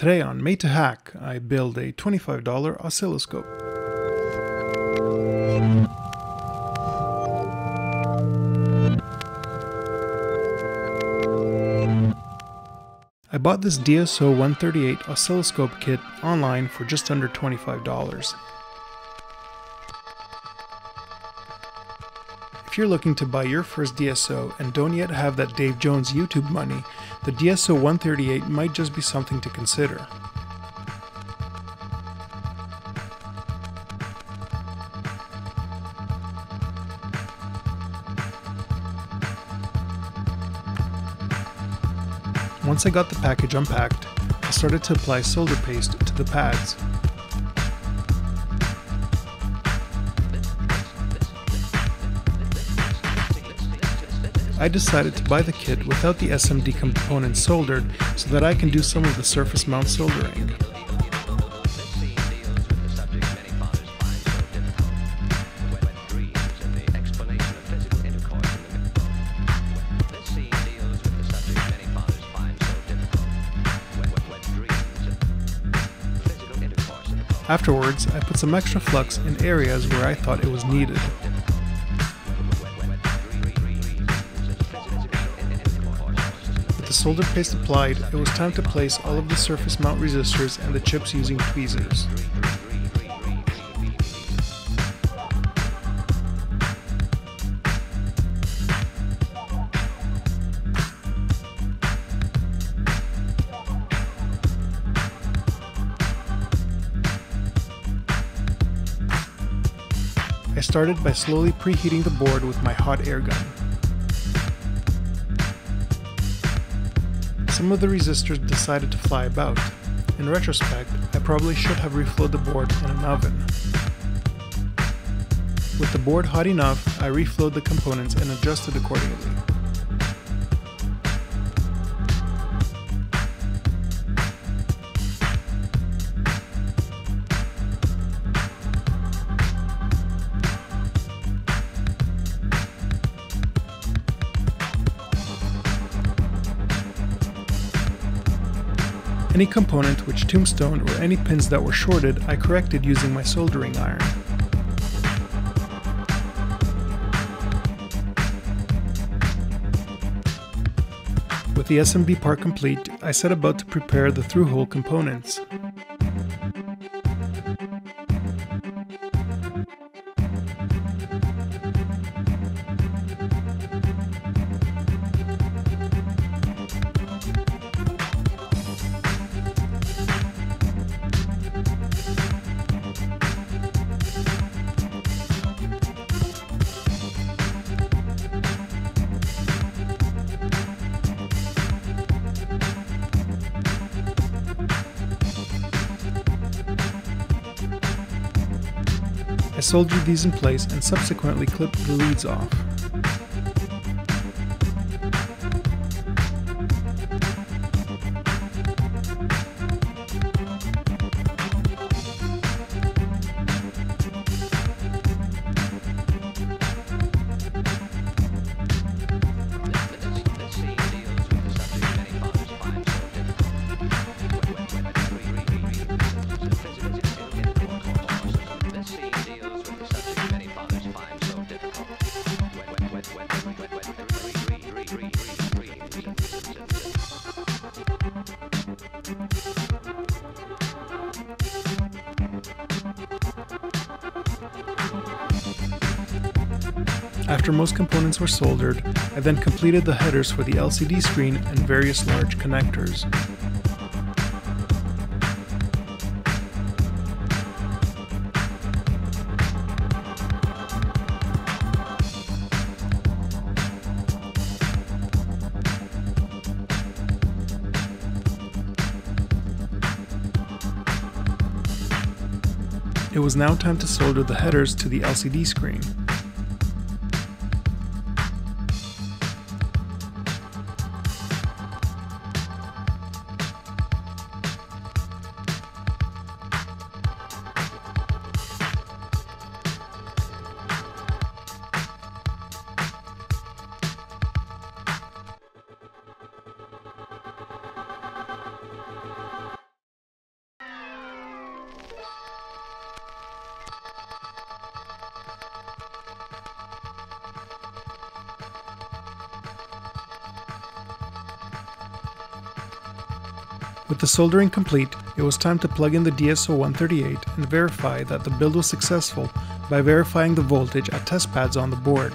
Today on Made 2 Hack, I build a $25 oscilloscope. I bought this DSO 138 oscilloscope kit online for just under $25. If you're looking to buy your first DSO and don't yet have that Dave Jones YouTube money, the DSO 138 might just be something to consider. Once I got the package unpacked, I started to apply solder paste to the pads. I decided to buy the kit without the SMD components soldered so that I can do some of the surface mount soldering. Afterwards, I put some extra flux in areas where I thought it was needed. The solder paste applied, it was time to place all of the surface mount resistors and the chips using tweezers. I started by slowly preheating the board with my hot air gun. Some of the resistors decided to fly about. In retrospect, I probably should have reflowed the board in an oven. With the board hot enough, I reflowed the components and adjusted accordingly. Any component which tombstone or any pins that were shorted I corrected using my soldering iron. With the SMD part complete, I set about to prepare the through-hole components. Soldered these in place and subsequently clipped the leads off. After most components were soldered, I then completed the headers for the LCD screen and various large connectors. It was now time to solder the headers to the LCD screen. With the soldering complete, it was time to plug in the DSO-138 and verify that the build was successful by verifying the voltage at test pads on the board.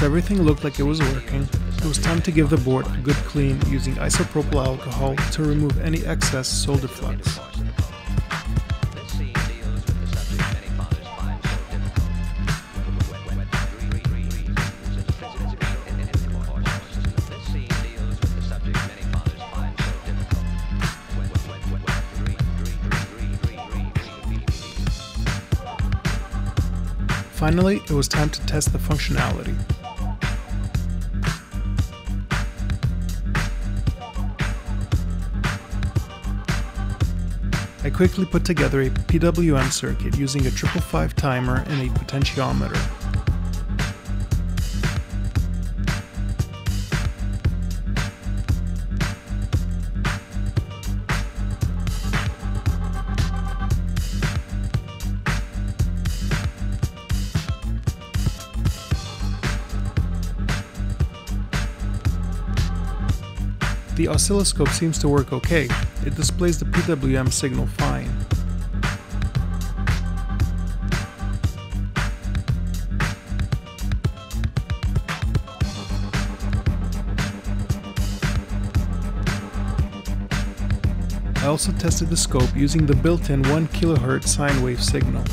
Once everything looked like it was working, it was time to give the board a good clean using isopropyl alcohol to remove any excess solder flux. Finally, it was time to test the functionality. I quickly put together a PWM circuit using a 555 timer and a potentiometer. The oscilloscope seems to work okay, it displays the PWM signal fine. I also tested the scope using the built-in 1 kHz sine wave signal.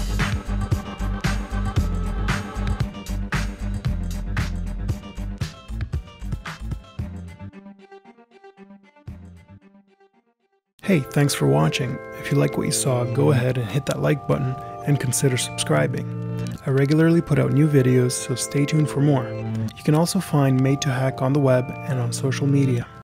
Hey, thanks for watching. If you like what you saw, go ahead and hit that like button and consider subscribing. I regularly put out new videos, so stay tuned for more. You can also find Made 2 Hack on the web and on social media.